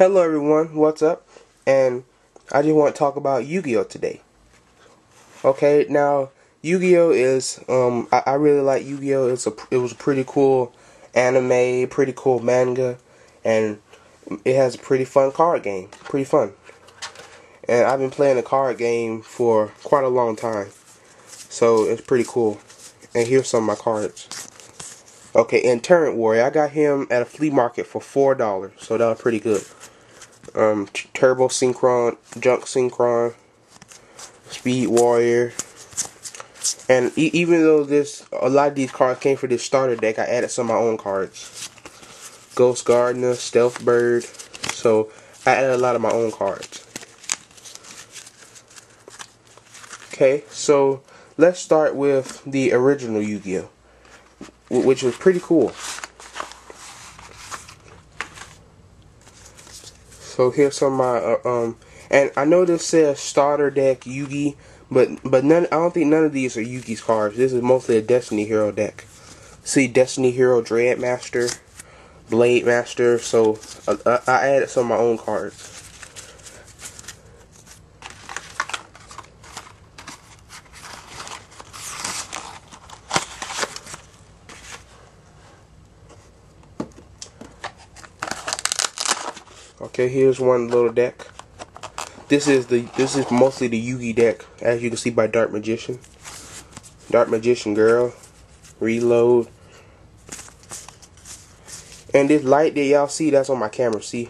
Hello everyone, what's up? And I just want to talk about Yu-Gi-Oh today. Okay, now Yu-Gi-Oh is um I, I really like Yu-Gi-Oh. It's a it was a pretty cool anime, pretty cool manga, and it has a pretty fun card game. Pretty fun. And I've been playing the card game for quite a long time. So it's pretty cool. And here's some of my cards. Okay, and Warrior, I got him at a flea market for four dollars, so that was pretty good. Um, Turbo Synchron, Junk Synchron, Speed Warrior, and e even though this a lot of these cards came for this starter deck, I added some of my own cards. Ghost Gardener, Stealth Bird, so I added a lot of my own cards. Okay, so let's start with the original Yu-Gi-Oh which was pretty cool. So here's some of my uh, um, and I know this says starter deck Yugi, but but none. I don't think none of these are Yugi's cards. This is mostly a Destiny Hero deck. See Destiny Hero Dread Master, Blade Master. So uh, I added some of my own cards. Okay, here's one little deck. This is the this is mostly the Yugi deck, as you can see by Dark Magician. Dark Magician Girl, Reload. And this light that y'all see, that's on my camera, see?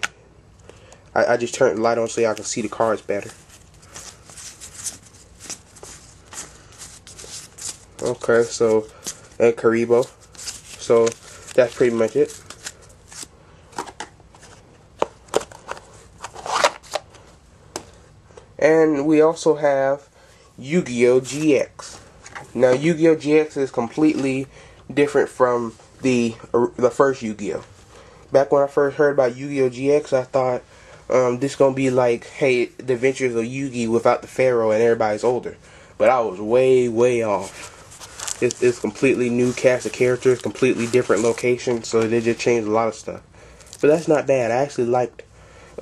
I, I just turned the light on so y'all can see the cards better. Okay, so, and Kuriboh. So, that's pretty much it. And we also have Yu-Gi-Oh! GX. Now, Yu-Gi-Oh! GX is completely different from the the first Yu-Gi-Oh! Back when I first heard about Yu-Gi-Oh! GX, I thought um, this gonna be like, hey, the Adventures of Yugi without the Pharaoh and everybody's older. But I was way, way off. It's, it's completely new cast of characters, completely different location, so they just changed a lot of stuff. But that's not bad. I actually liked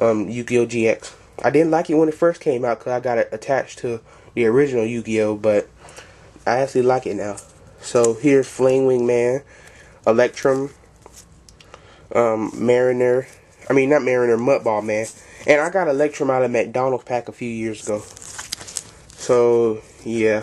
um, Yu-Gi-Oh! GX. I didn't like it when it first came out because I got it attached to the original Yu-Gi-Oh, but I actually like it now. So here's Flame Wing Man, Electrum, um, Mariner. I mean, not Mariner, Mudball Man. And I got Electrum out of McDonald's pack a few years ago. So, yeah.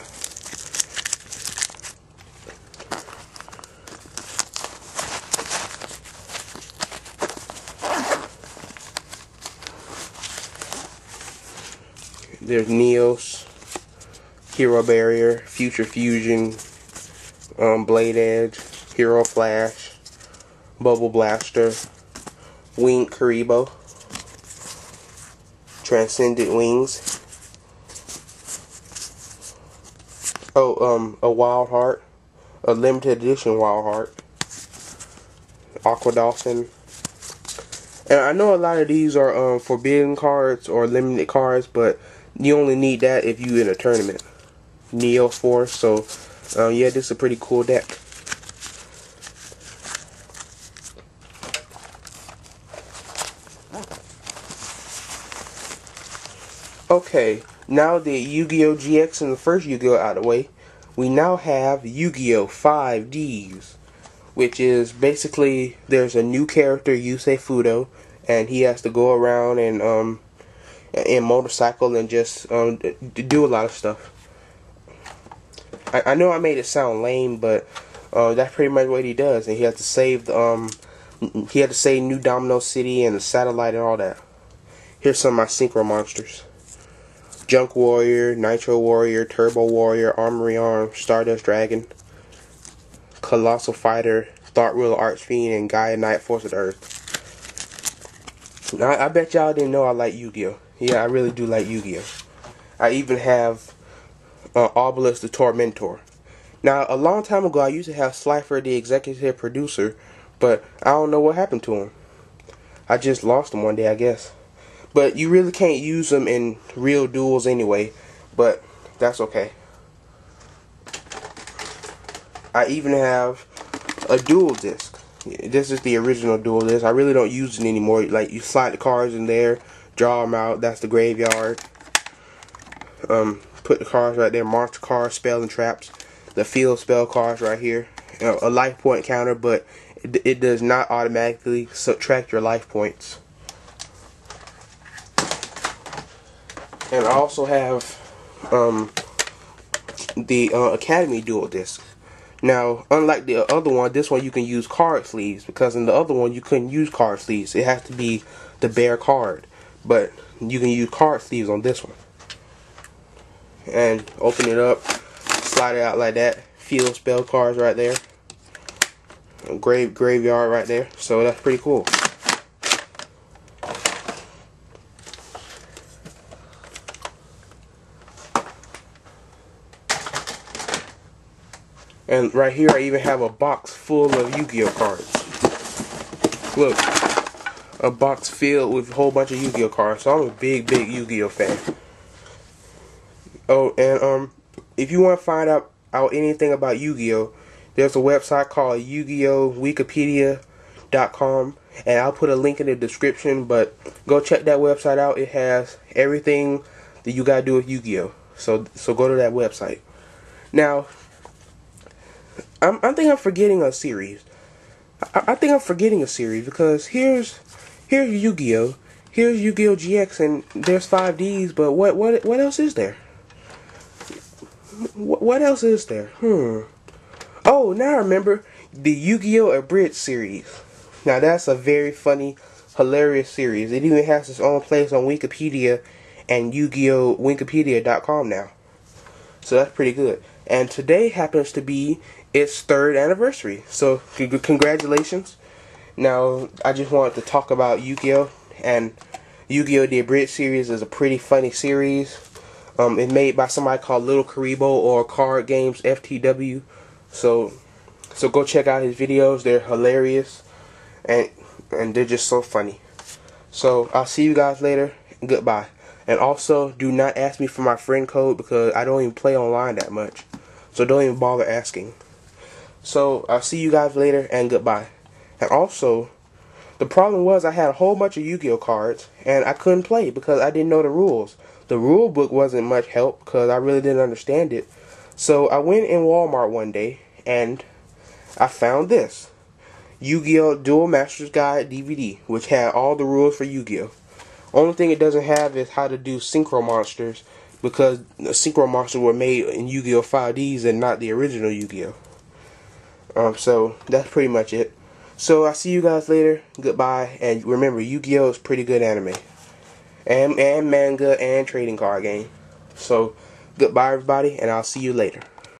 There's Neos, Hero Barrier, Future Fusion, um, Blade Edge, Hero Flash, Bubble Blaster, Wing Kuriboh, Transcendent Wings. Oh, um, a Wild Heart, a limited edition Wild Heart, Aqua Dolphin. And I know a lot of these are um, forbidden cards or limited cards, but you only need that if you in a tournament. Neo Force, so um, yeah, this is a pretty cool deck. Okay, now the Yu-Gi-Oh! GX and the first Yu-Gi-Oh! out of the way, we now have Yu-Gi-Oh! 5Ds, which is basically there's a new character, Yusei Fudo, and he has to go around and um, in motorcycle and just um, do a lot of stuff. I, I know I made it sound lame, but uh, that's pretty much what he does, and he has to save the, um he had to save New Domino City and the satellite and all that. Here's some of my synchro monsters. Junk Warrior, Nitro Warrior, Turbo Warrior, Armory Arm, Stardust Dragon, Colossal Fighter, Thought Ruler Archfiend, and Gaia Knight Force of the Earth. Now, I bet y'all didn't know I like Yu-Gi-Oh! Yeah, I really do like Yu-Gi-Oh! I even have uh, Obelisk the Tormentor. Now, a long time ago, I used to have Slifer the executive producer, but I don't know what happened to him. I just lost him one day, I guess. But you really can't use them in real duels anyway, but that's okay. I even have a duel disk. This is the original duel disk. I really don't use it anymore. Like you slide the cards in there, draw them out. That's the graveyard. Um, put the cards right there. Monster cards, spell and traps. The field spell cards right here. A life point counter, but it, it does not automatically subtract your life points. And I also have um, the uh, Academy Duel Disk. Now, unlike the other one, this one you can use card sleeves because in the other one you couldn't use card sleeves. It has to be the bare card, but you can use card sleeves on this one. And open it up, slide it out like that. Field spell cards right there. Grave graveyard right there. So that's pretty cool. And right here I even have a box full of Yu-Gi-Oh cards. Look, a box filled with a whole bunch of Yu-Gi-Oh cards. So I'm a big, big Yu-Gi-Oh fan. Oh, and um, if you want to find out, out anything about Yu-Gi-Oh, there's a website called Yu-Gi-Oh Wikipedia.com, and I'll put a link in the description. But go check that website out. It has everything that you gotta do with Yu-Gi-Oh. So so go to that website. Now, I'm, I think I'm forgetting a series. I, I think I'm forgetting a series because here's here's Yu-Gi-Oh, here's Yu-Gi-Oh GX, and there's 5Ds. But what what what else is there? What, what else is there? Hmm. Oh, now I remember the Yu-Gi-Oh Abridged series. Now that's a very funny, hilarious series. It even has its own place on Wikipedia and Yu-Gi-Oh Wikipedia.com now. So that's pretty good. And today happens to be its third anniversary. So congratulations. Now I just wanted to talk about Yu-Gi-Oh and Yu-Gi-Oh the Abridged series is a pretty funny series. Um, it's made by somebody called Little Kuriboh or Card Games FTW. So so go check out his videos. They're hilarious and and they're just so funny. So I'll see you guys later. Goodbye. And also do not ask me for my friend code because I don't even play online that much. So don't even bother asking. So I'll see you guys later and goodbye. And also, the problem was I had a whole bunch of Yu-Gi-Oh cards and I couldn't play because I didn't know the rules. The rule book wasn't much help because I really didn't understand it. So I went in Walmart one day and I found this. Yu-Gi-Oh! Duel Masters Guide DVD, which had all the rules for Yu-Gi-Oh! Only thing it doesn't have is how to do Synchro Monsters because the Synchro Monsters were made in Yu-Gi-Oh! 5Ds and not the original Yu-Gi-Oh! Um, so that's pretty much it. So I'll see you guys later. Goodbye. And remember, Yu-Gi-Oh! is pretty good anime. And, and manga and trading card game. So goodbye everybody and I'll see you later.